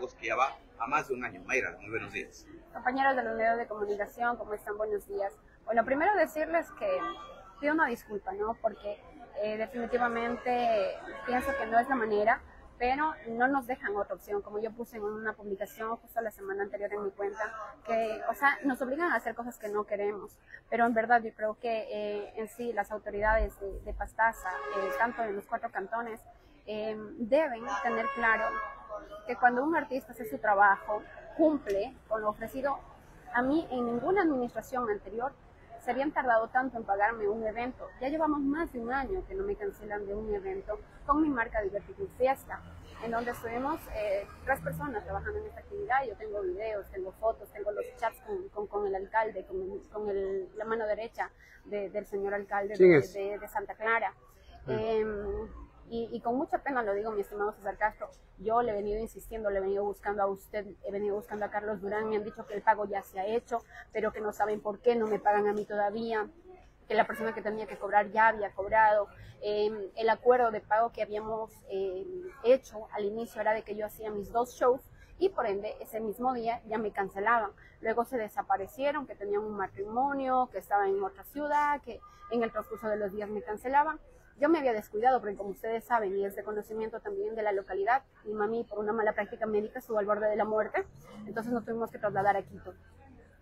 que ya va a más de un año. Mayra, muy buenos días. Compañeros de los medios de comunicación, ¿cómo están? Buenos días. Bueno, primero decirles que pido una disculpa, ¿no? Porque eh, definitivamente pienso que no es la manera, pero no nos dejan otra opción, como yo puse en una publicación justo la semana anterior en mi cuenta, que, o sea, nos obligan a hacer cosas que no queremos, pero en verdad yo creo que eh, en sí las autoridades de, Pastaza, eh, tanto en los cuatro cantones, deben tener claro que cuando un artista hace su trabajo, cumple con lo ofrecido, a mí en ninguna administración anterior se habían tardado tanto en pagarme un evento. Ya llevamos más de un año que no me cancelan de un evento con mi marca Divertitud Fiesta, en donde estuvimos eh, tres personas trabajando en esta actividad. Yo tengo videos, tengo fotos, tengo los chats con, con, el alcalde, con, con el, la mano derecha del señor alcalde de, de, Santa Clara. Em, y, con mucha pena lo digo, mi estimado César Castro, yo le he venido insistiendo, le he venido buscando a usted, he venido buscando a Carlos Durán, me han dicho que el pago ya se ha hecho, pero que no saben por qué, no me pagan a mí todavía, que la persona que tenía que cobrar ya había cobrado. Em, el acuerdo de pago que habíamos em, hecho al inicio era de que yo hacía mis dos shows y por ende ese mismo día ya me cancelaban. Luego se desaparecieron, que tenían un matrimonio, que estaban en otra ciudad, que en el transcurso de los días me cancelaban. Yo me había descuidado porque como ustedes saben y es de conocimiento también de la localidad, mi mami por una mala práctica médica estuvo al borde de la muerte, entonces nos tuvimos que trasladar a Quito.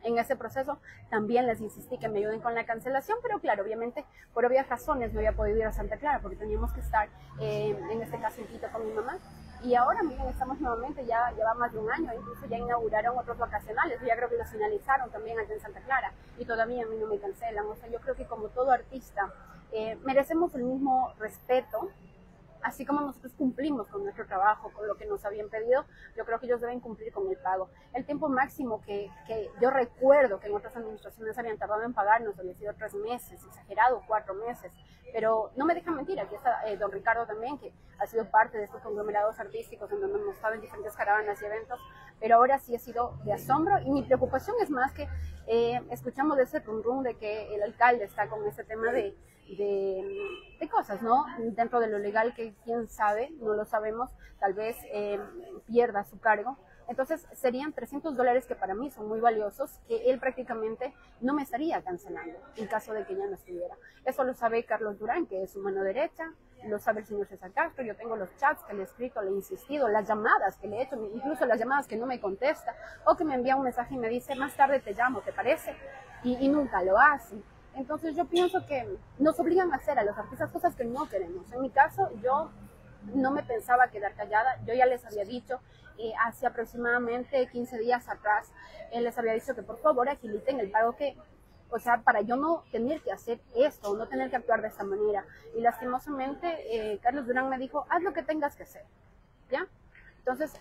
En ese proceso también les insistí que me ayuden con la cancelación, pero claro, obviamente por obvias razones no había podido ir a Santa Clara porque teníamos que estar eh, en este caso en Quito con mi mamá. Y ahora, miren, estamos nuevamente, ya lleva más de un año, incluso ya inauguraron otros vacacionales, ya creo que los finalizaron también aquí en Santa Clara y todavía a mí no me cancelan. O sea, yo creo que como todo artista eh, merecemos el mismo respeto así como nosotros cumplimos con nuestro trabajo, con lo que nos habían pedido, yo creo que ellos deben cumplir con el pago. El tiempo máximo que, que yo recuerdo que en otras administraciones habían tardado en pagarnos había sido tres meses, exagerado, cuatro meses, pero no me dejan mentir, aquí está eh, don Ricardo también, que ha sido parte de estos conglomerados artísticos en donde hemos estado en diferentes caravanas y eventos, pero ahora sí ha sido de asombro y mi preocupación es más que eh, escuchamos de ese rum rum de que el alcalde está con ese tema de de, cosas, ¿no? Dentro de lo legal que quién sabe, no lo sabemos, tal vez eh, pierda su cargo. Entonces serían 300 dólares que para mí son muy valiosos, que él prácticamente no me estaría cancelando en caso de que ya no estuviera. Eso lo sabe Carlos Durán, que es su mano derecha, lo sabe el señor César Castro, yo tengo los chats que le he escrito, le he insistido, las llamadas que le he hecho, incluso las llamadas que no me contesta, o que me envía un mensaje y me dice, más tarde te llamo, ¿te parece? Y, y nunca lo hace. Entonces yo pienso que nos obligan a hacer a los artistas cosas que no queremos. En mi caso, yo no me pensaba quedar callada. Yo ya les había dicho, eh, hace aproximadamente 15 días atrás, eh, les había dicho que por favor agiliten el pago que, o sea, para yo no tener que hacer esto, no tener que actuar de esta manera. Y lastimosamente, eh, Carlos Durán me dijo, haz lo que tengas que hacer. ¿Ya? Entonces,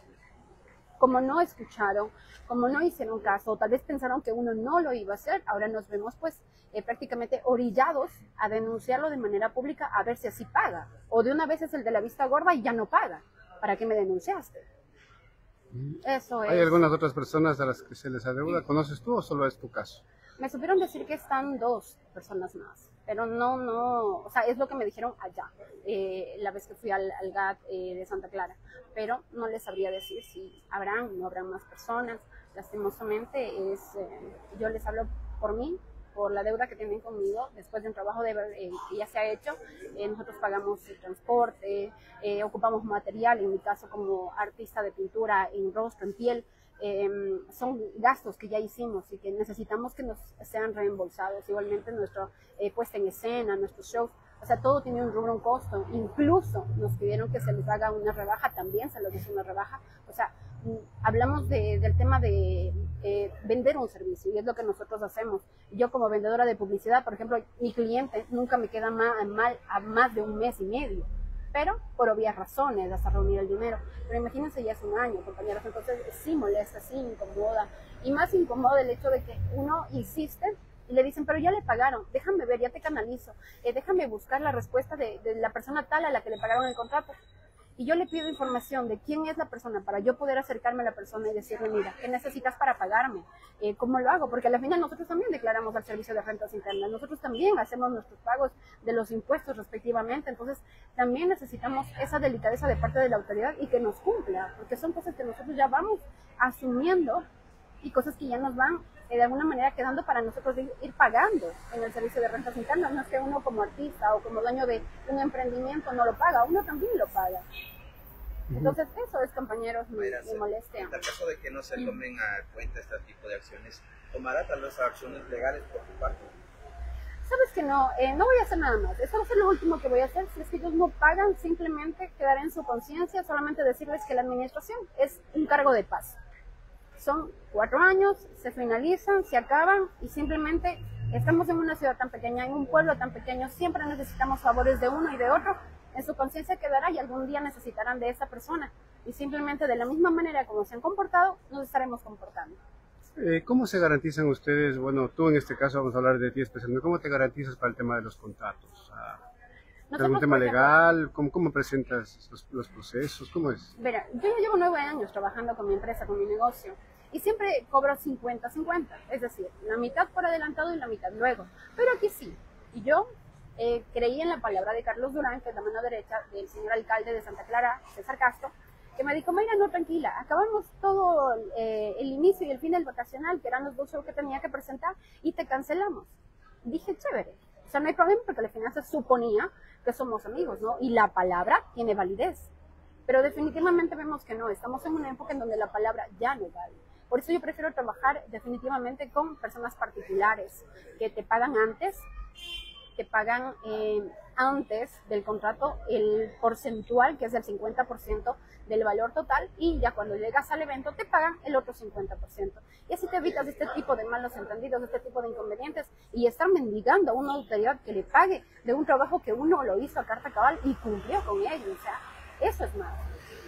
como no escucharon, como no hicieron caso, tal vez pensaron que uno no lo iba a hacer, ahora nos vemos pues eh, prácticamente orillados a denunciarlo de manera pública a ver si así paga. O de una vez es el de la vista gorda y ya no paga. ¿Para qué me denunciaste? Mm. Eso es. ¿Hay algunas otras personas a las que se les adeuda? ¿Conoces tú o solo es tu caso? Me supieron decir que están dos personas más, pero no, no, o sea, es lo que me dijeron allá, eh, la vez que fui al, al GAT eh, de Santa Clara, pero no les sabría decir si habrán o no habrán más personas. Lastimosamente, es, eh, yo les hablo por mí, por la deuda que tienen conmigo después de un trabajo de, que ya se ha hecho. nosotros pagamos el transporte, ocupamos material, en mi caso como artista de pintura en rostro, en piel, Em, son gastos que ya hicimos y que necesitamos que nos sean reembolsados. Igualmente nuestra eh, puesta en escena, nuestros shows, o sea, todo tiene un rubro, un costo. Incluso nos pidieron que se les haga una rebaja, también se les hizo una rebaja. O sea, hablamos del tema de eh, vender un servicio y es lo que nosotros hacemos. Yo como vendedora de publicidad, por ejemplo, mi cliente nunca me queda mal a más de un mes y medio pero por obvias razones, hasta reunir el dinero. Pero imagínense ya hace un año, compañeros, entonces sí molesta, sí incomoda. Y más incomoda el hecho de que uno insiste y le dicen, pero ya le pagaron, déjame ver, ya te canalizo, eh, déjame buscar la respuesta de, de, la persona tal a la que le pagaron el contrato. Y yo le pido información de quién es la persona para yo poder acercarme a la persona y decirle, mira, ¿qué necesitas para pagarme? Eh, ¿Cómo lo hago? Porque al final nosotros también declaramos al servicio de rentas internas, nosotros también hacemos nuestros pagos de los impuestos respectivamente, entonces también necesitamos esa delicadeza de parte de la autoridad y que nos cumpla, porque son cosas que nosotros ya vamos asumiendo y cosas que ya nos van eh, de alguna manera quedando para nosotros ir, pagando en el servicio de rentas internas. No es que uno como artista o como dueño de un emprendimiento no lo paga, uno también lo paga. Entonces, eso es, compañeros, mi, molestia. En el caso de que no se tomen a cuenta este tipo de acciones, ¿tomará tal vez acciones legales por tu parte? Sabes que no, eh, no voy a hacer nada más. Eso va a ser lo último que voy a hacer. Si es que ellos no pagan, simplemente quedaré en su conciencia, solamente decirles que la administración es un cargo de paz son cuatro años, se finalizan, se acaban y simplemente estamos en una ciudad tan pequeña, en un pueblo tan pequeño, siempre necesitamos favores de uno y de otro. En su conciencia quedará y algún día necesitarán de esa persona. Y simplemente de la misma manera como se han comportado, nos estaremos comportando. Eh, ¿Cómo se garantizan ustedes, bueno, tú en este caso vamos a hablar de ti especialmente, ¿cómo te garantizas para el tema de los contratos? Ah, ¿Algún tema legal? ¿Cómo, ¿Cómo, presentas los, procesos? ¿Cómo es? Mira, yo ya llevo nueve años trabajando con mi empresa, con mi negocio. Y siempre cobro 50-50, es decir, la mitad por adelantado y la mitad luego. Pero aquí sí. Y yo eh, creí en la palabra de Carlos Durán, que es la mano derecha del señor alcalde de Santa Clara, César Castro, que me dijo, mira, no, tranquila, acabamos todo eh, el inicio y el fin del vacacional, que eran los dos shows que tenía que presentar, y te cancelamos. Dije, chévere. O sea, no hay problema porque final se suponía que somos amigos, ¿no? Y la palabra tiene validez. Pero definitivamente vemos que no, estamos en una época en donde la palabra ya no vale. Por eso yo prefiero trabajar definitivamente con personas particulares que te pagan antes, te pagan eh, antes del contrato el porcentual, que es el 50% del valor total, y ya cuando llegas al evento te pagan el otro 50%. Y así te evitas este tipo de malos entendidos, este tipo de inconvenientes, y estar mendigando a una autoridad que le pague de un trabajo que uno lo hizo a carta cabal y cumplió con ello. O sea, eso es malo.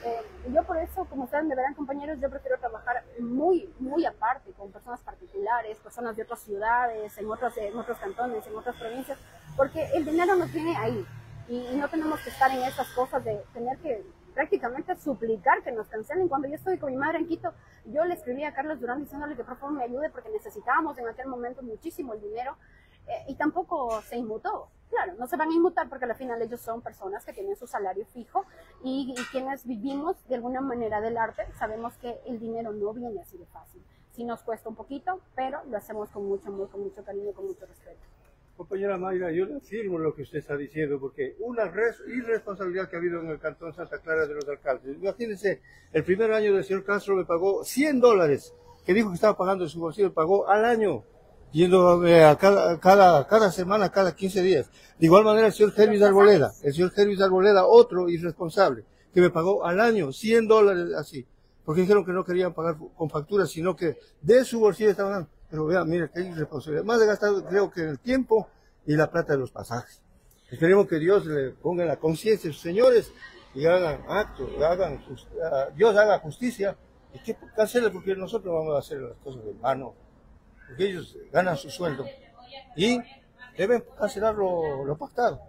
Eh, yo por eso, como ustedes me verán compañeros, yo prefiero trabajar muy, muy aparte, con personas particulares, personas de otras ciudades, en otros, otros cantones, en otras provincias, porque el dinero nos viene ahí y, no tenemos que estar en esas cosas de tener que prácticamente suplicar que nos cancelen. Cuando yo estoy con mi madre en Quito, yo le escribí a Carlos Durán diciéndole que por favor me ayude porque necesitábamos en aquel momento muchísimo el dinero eh, y tampoco se inmutó. Claro, no se van a inmutar porque al final ellos son personas que tienen su salario fijo y, quienes vivimos de alguna manera del arte sabemos que el dinero no viene así de fácil. Sí nos cuesta un poquito, pero lo hacemos con mucho amor, con mucho cariño, con mucho respeto. Compañera Mayra, yo le afirmo lo que usted está diciendo, porque una irresponsabilidad que ha habido en el Cantón Santa Clara de los alcaldes. Imagínense, el primer año del señor Castro me pagó 100 dólares, que dijo que estaba pagando de su bolsillo, pagó al año yendo eh, a cada, cada, semana, cada 15 días. De igual manera el señor Hervis Arboleda, el señor Hervis Arboleda, otro irresponsable, que me pagó al año 100 dólares así, porque dijeron que no querían pagar con facturas, sino que de su bolsillo estaban dando. Pero vean, mire, qué irresponsabilidad. Más de gastado creo que el tiempo y la plata de los pasajes. Esperemos que Dios le ponga la conciencia a sus señores y hagan actos, hagan, ah, Dios haga justicia y que cancele porque nosotros vamos a hacer las cosas de mano porque ellos ganan su sueldo y deben cancelar lo, pactado.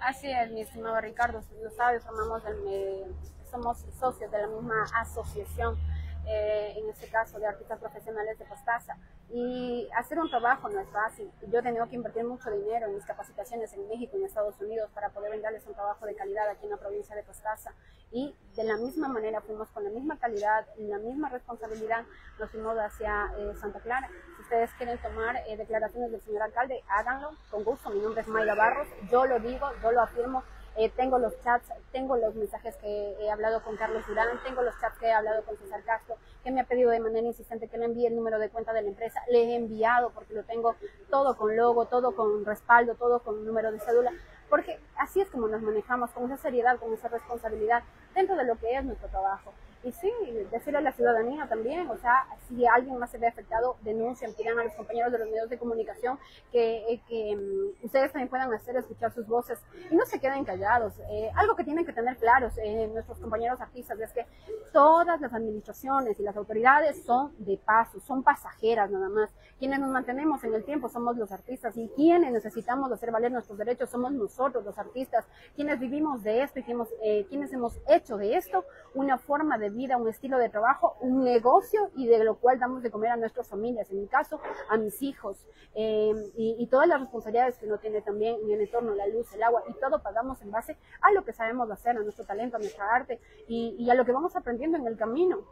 Así es, mi estimado Ricardo, lo sabes, somos socios de la misma asociación eh, en este caso de artistas profesionales de Pastaza. Y hacer un trabajo no es fácil. Yo he tenido que invertir mucho dinero en mis capacitaciones en México y en Estados Unidos para poder brindarles un trabajo de calidad aquí en la provincia de Pastaza. Y de la misma manera fuimos con la misma calidad la misma responsabilidad, nos fuimos hacia eh, Santa Clara. Si ustedes quieren tomar eh, declaraciones del señor alcalde, háganlo con gusto. Mi nombre es Mayra Barros. Yo lo digo, yo lo afirmo eh, tengo los chats, tengo los mensajes que he hablado con Carlos Durán, tengo los chats que he hablado con César Castro, que me ha pedido de manera insistente que le envíe el número de cuenta de la empresa. Le he enviado porque lo tengo todo con logo, todo con respaldo, todo con número de cédula, porque así es como nos manejamos, con esa seriedad, con esa responsabilidad dentro de lo que es nuestro trabajo. Y sí, decirle a la ciudadanía también, o sea, si alguien más se ve afectado, denuncien, pidan a los compañeros de los medios de comunicación que, eh, que um, ustedes también puedan hacer escuchar sus voces y no se queden callados. Eh, algo que tienen que tener claros eh, nuestros compañeros artistas es que todas las administraciones y las autoridades son de paso, son pasajeras nada más. Quienes nos mantenemos en el tiempo somos los artistas y quienes necesitamos hacer valer nuestros derechos somos nosotros, los artistas, quienes vivimos de esto y quienes, eh, quienes hemos hecho de esto una forma de vida, un estilo de trabajo, un negocio y de lo cual damos de comer a nuestras familias, en mi caso, a mis hijos, eh, y, todas las responsabilidades que uno tiene también en el entorno, la luz, el agua, y todo pagamos en base a lo que sabemos hacer, a nuestro talento, a nuestra arte y, y a lo que vamos aprendiendo en el camino.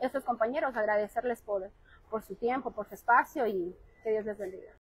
Esos compañeros, agradecerles por, por su tiempo, por su espacio y que Dios les bendiga.